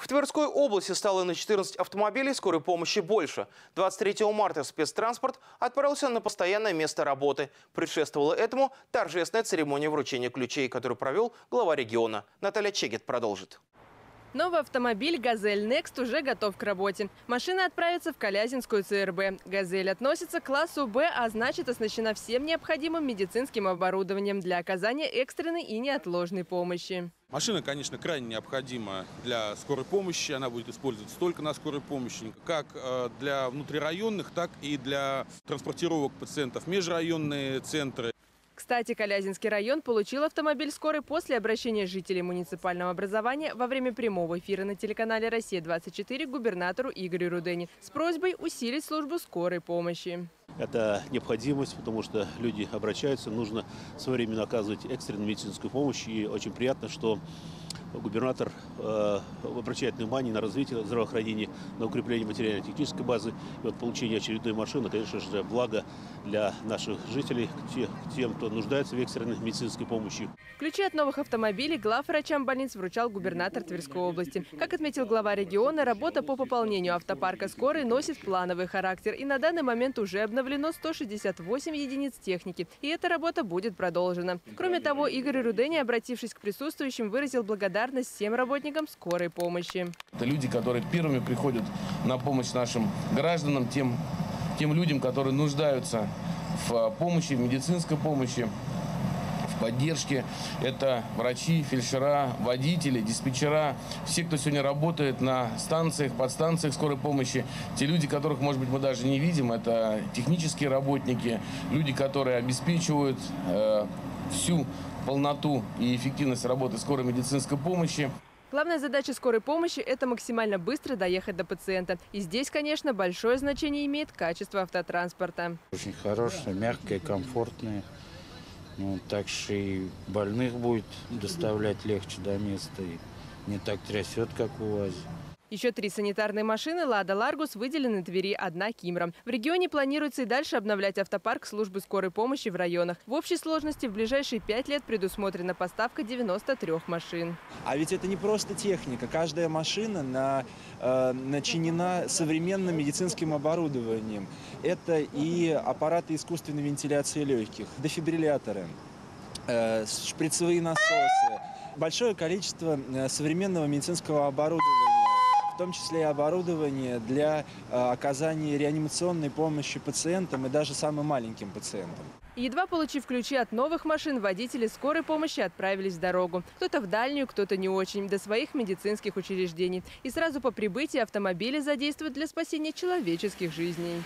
В Тверской области стало на 14 автомобилей скорой помощи больше. 23 марта спецтранспорт отправился на постоянное место работы. Предшествовала этому торжественная церемония вручения ключей, которую провел глава региона. Наталья Чегет продолжит. Новый автомобиль «Газель Next» уже готов к работе. Машина отправится в Калязинскую ЦРБ. «Газель» относится к классу «Б», а значит оснащена всем необходимым медицинским оборудованием для оказания экстренной и неотложной помощи. Машина, конечно, крайне необходима для скорой помощи. Она будет использоваться только на скорой помощи, как э, для внутрирайонных, так и для транспортировок пациентов в межрайонные центры. Кстати, Калязинский район получил автомобиль скорой после обращения жителей муниципального образования во время прямого эфира на телеканале «Россия-24» губернатору Игорю Рудени с просьбой усилить службу скорой помощи. Это необходимость, потому что люди обращаются, нужно своевременно оказывать экстренную медицинскую помощь. И очень приятно, что губернатор э, обращает внимание на развитие здравоохранения, на укрепление материально-технической базы. И вот получение очередной машины, конечно же, благо для наших жителей, тем, кто нуждается в экстренной медицинской помощи. Ключи от новых автомобилей главврачам больниц вручал губернатор Тверской области. Как отметил глава региона, работа по пополнению автопарка скорой носит плановый характер. И на данный момент уже обновлено 168 единиц техники. И эта работа будет продолжена. Кроме того, Игорь Рудени, обратившись к присутствующим, выразил благодарность всем работникам скорой помощи. Это люди, которые первыми приходят на помощь нашим гражданам, тем тем людям, которые нуждаются в помощи, в медицинской помощи, в поддержке. Это врачи, фельдшера, водители, диспетчера, все, кто сегодня работает на станциях, подстанциях скорой помощи. Те люди, которых, может быть, мы даже не видим, это технические работники, люди, которые обеспечивают э, всю полноту и эффективность работы скорой медицинской помощи. Главная задача скорой помощи – это максимально быстро доехать до пациента. И здесь, конечно, большое значение имеет качество автотранспорта. Очень хорошее, мягкое, комфортное. Ну, так что и больных будет доставлять легче до места. И не так трясет, как у вас. Еще три санитарные машины «Лада Ларгус» выделены Твери, одна Кимром. В регионе планируется и дальше обновлять автопарк службы скорой помощи в районах. В общей сложности в ближайшие пять лет предусмотрена поставка 93 машин. А ведь это не просто техника. Каждая машина на, э, начинена современным медицинским оборудованием. Это и аппараты искусственной вентиляции легких, дефибрилляторы, э, шприцевые насосы, большое количество э, современного медицинского оборудования том числе и оборудование для э, оказания реанимационной помощи пациентам и даже самым маленьким пациентам. Едва получив ключи от новых машин, водители скорой помощи отправились в дорогу. Кто-то в дальнюю, кто-то не очень, до своих медицинских учреждений. И сразу по прибытии автомобили задействуют для спасения человеческих жизней.